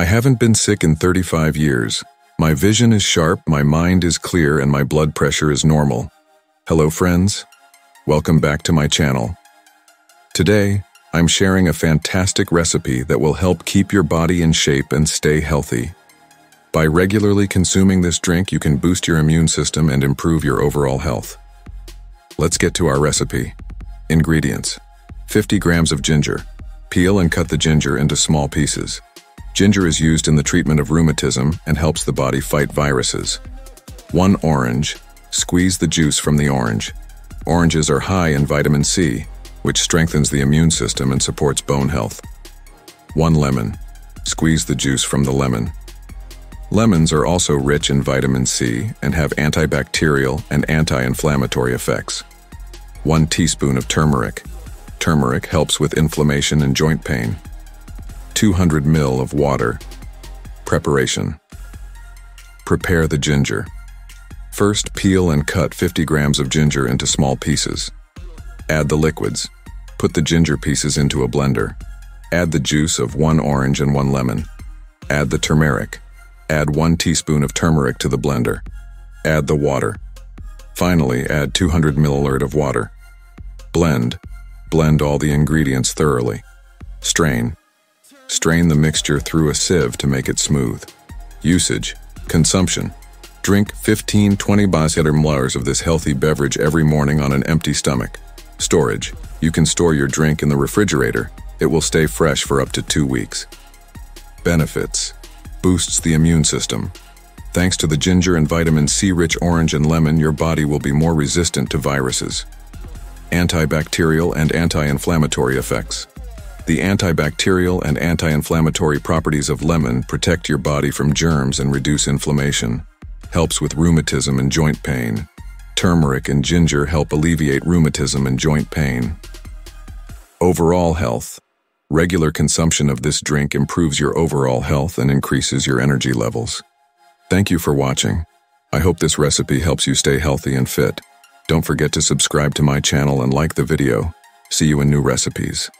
I haven't been sick in 35 years. My vision is sharp, my mind is clear, and my blood pressure is normal. Hello friends, welcome back to my channel. Today, I'm sharing a fantastic recipe that will help keep your body in shape and stay healthy. By regularly consuming this drink, you can boost your immune system and improve your overall health. Let's get to our recipe. Ingredients. 50 grams of ginger. Peel and cut the ginger into small pieces. Ginger is used in the treatment of rheumatism and helps the body fight viruses. 1 orange. Squeeze the juice from the orange. Oranges are high in vitamin C, which strengthens the immune system and supports bone health. 1 lemon. Squeeze the juice from the lemon. Lemons are also rich in vitamin C and have antibacterial and anti-inflammatory effects. 1 teaspoon of turmeric. Turmeric helps with inflammation and joint pain. 200 ml of water. Preparation. Prepare the ginger. First, peel and cut 50 grams of ginger into small pieces. Add the liquids. Put the ginger pieces into a blender. Add the juice of one orange and one lemon. Add the turmeric. Add one teaspoon of turmeric to the blender. Add the water. Finally, add 200 milliliters of water. Blend. Blend all the ingredients thoroughly. Strain. Strain the mixture through a sieve to make it smooth. Usage. Consumption. Drink 15-20 ml of this healthy beverage every morning on an empty stomach. Storage. You can store your drink in the refrigerator. It will stay fresh for up to two weeks. Benefits. Boosts the immune system. Thanks to the ginger and vitamin C-rich orange and lemon, your body will be more resistant to viruses. Antibacterial and anti-inflammatory effects. The antibacterial and anti-inflammatory properties of lemon protect your body from germs and reduce inflammation. Helps with rheumatism and joint pain. Turmeric and ginger help alleviate rheumatism and joint pain. Overall health. Regular consumption of this drink improves your overall health and increases your energy levels. Thank you for watching. I hope this recipe helps you stay healthy and fit. Don't forget to subscribe to my channel and like the video. See you in new recipes.